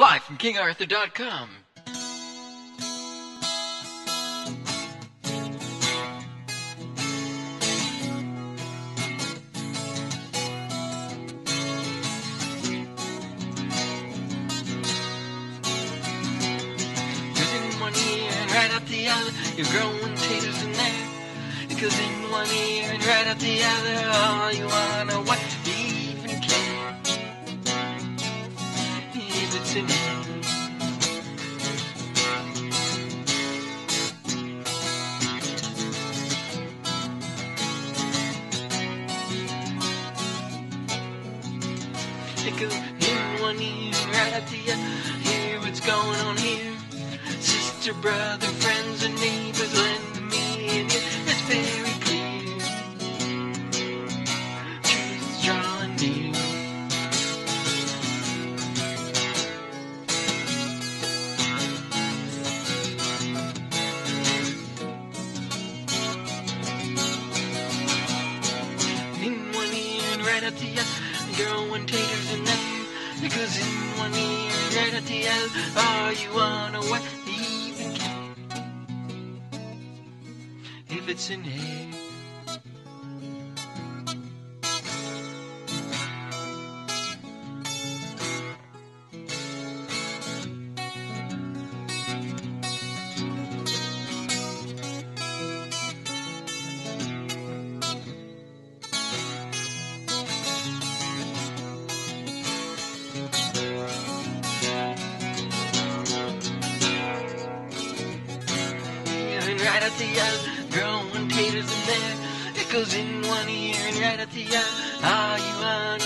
Live from KingArthur.com. Right out the other, you're growing taters in there. Because in one ear and right out the other, all you wanna It goes in one ear, out the other. What's going on here. Sister, brother, friends, and right growing taters in there. Because one ear and right other, all you what even. If it's in here. Right at the other, growing taters in there. It goes in one ear and right at the other. Are ah, you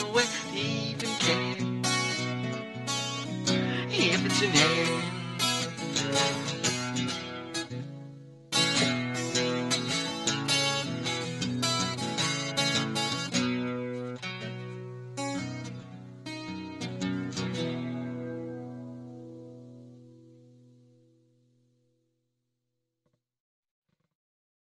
unaware? Even care if it's in there?